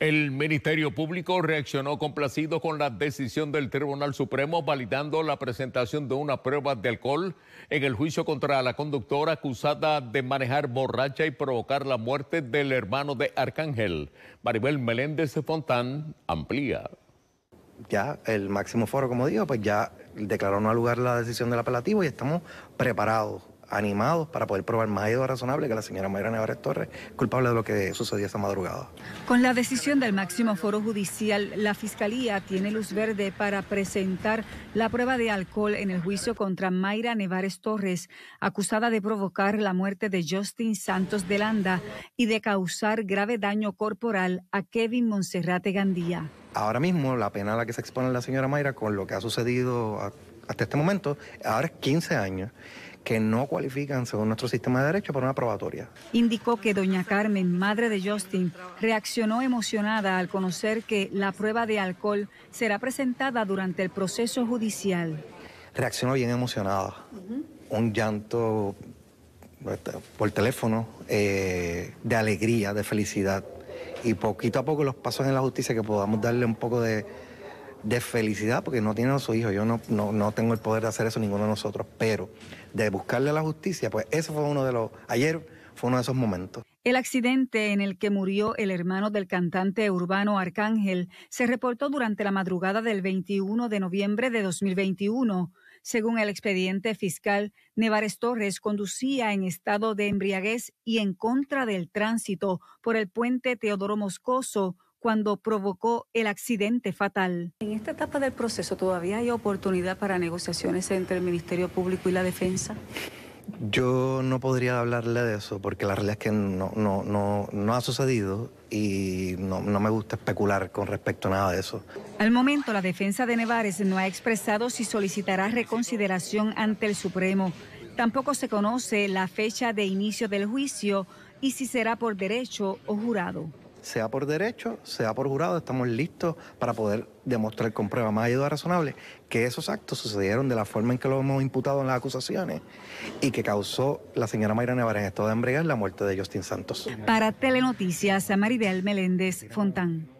El Ministerio Público reaccionó complacido con la decisión del Tribunal Supremo validando la presentación de una prueba de alcohol en el juicio contra la conductora acusada de manejar borracha y provocar la muerte del hermano de Arcángel. Maribel Meléndez Fontán amplía. Ya el máximo foro, como digo, pues ya declaró no lugar la decisión del apelativo y estamos preparados animados para poder probar más ido razonable que la señora Mayra Nevares Torres culpable de lo que sucedió esa madrugada. Con la decisión del máximo foro judicial, la Fiscalía tiene luz verde para presentar la prueba de alcohol en el juicio contra Mayra Nevares Torres, acusada de provocar la muerte de Justin Santos de Landa y de causar grave daño corporal a Kevin Monserrate Gandía. Ahora mismo la pena a la que se expone la señora Mayra con lo que ha sucedido hasta este momento, ahora es 15 años que no cualifican según nuestro sistema de derecho para una probatoria. Indicó que doña Carmen, madre de Justin, reaccionó emocionada al conocer que la prueba de alcohol será presentada durante el proceso judicial. Reaccionó bien emocionada. Un llanto este, por teléfono eh, de alegría, de felicidad. Y poquito a poco los pasos en la justicia que podamos darle un poco de, de felicidad, porque no tiene a su hijo, yo no, no, tengo el poder de hacer eso ninguno de nosotros, pero de buscarle la justicia, pues eso fue uno de los, ayer fue uno de esos momentos. El accidente en el que murió el hermano del cantante urbano Arcángel se reportó durante la madrugada del 21 de noviembre de 2021. Según el expediente fiscal, Nevares Torres conducía en estado de embriaguez y en contra del tránsito por el puente Teodoro Moscoso cuando provocó el accidente fatal. En esta etapa del proceso, ¿todavía hay oportunidad para negociaciones entre el Ministerio Público y la defensa? Yo no podría hablarle de eso porque la realidad es que no, no, no, no ha sucedido y no, no, me gusta especular con respecto a nada de eso. Al momento, la defensa de Nevares no ha expresado si solicitará reconsideración ante el Supremo. Tampoco se conoce la fecha de inicio del juicio y si será por derecho o jurado sea por derecho, sea por jurado, estamos listos para poder demostrar con prueba más ayuda razonable que esos actos sucedieron de la forma en que lo hemos imputado en las acusaciones y que causó la señora Mayra Nevares en estado de embriaguez la muerte de Justin Santos. Para Telenoticias, Maribel Meléndez Fontán.